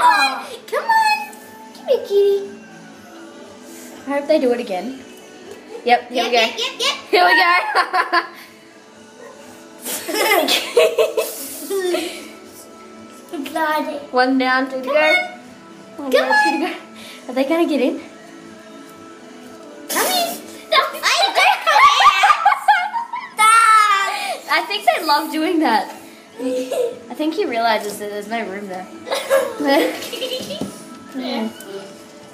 on, come on. Come here, kitty. I hope they do it again. Yep, here we go. Yep, yep, yep, Here we go. yep. One down, two to go. One Come down, two to go. Are they gonna get in? Come in. I think they love doing that. I think he realizes that there's no room there. Yeah.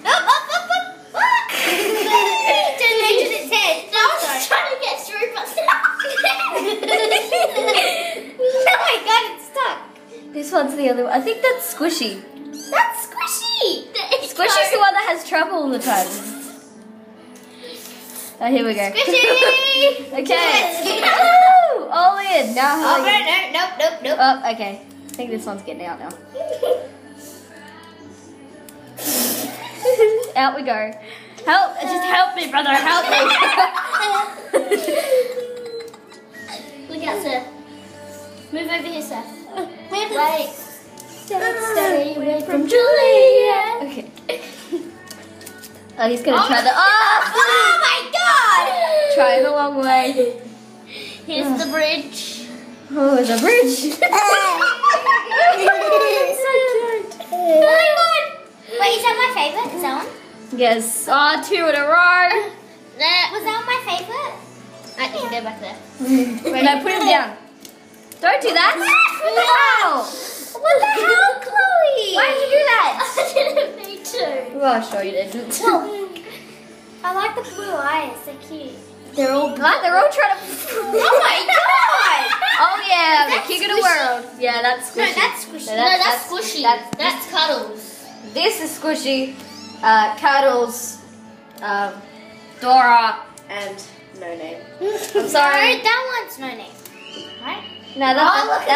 Up, up, up, up. Turn it to its head. I was trying to get through, but oh my god, it's stuck. This one's the other one. I think that's Squishy. That's squishy. Squishy's the one that has trouble all the time. Oh, here we go. Squishy. okay. Yes. Woo! All in. Now Oh, no, no, nope, nope, nope. Oh, okay. I think this one's getting out now. out we go. Help! Just help me, brother. Help me. Look out, Seth. Move over here, Seth. Wait. Stay away from Julia. okay. Oh, he's gonna try the. Oh! Oh! oh my god! Try the long way. Here's the bridge. Oh, the bridge. Oh my god! Wait, is that my favourite? Is that one? yes. Oh, two in a row. That was that my favourite? I can go back there. Wait, no, put him down. Don't do that. Wow! What the hell, Chloe? Why did you do that? I didn't mean to. Well, sure you didn't. I like the blue eyes. They're cute. They're all ah, they're all trying to. Oh my god! Oh yeah, That's the king of the world. Yeah, that's squishy. No, that's squishy. No, No, that's- that's, that's- squishy. that's- That's, cuddles. This is squishy. Uh, Cuddles, um, Dora, and No Name. I'm sorry. No, that one's no name. Right? No, that, Oh, that,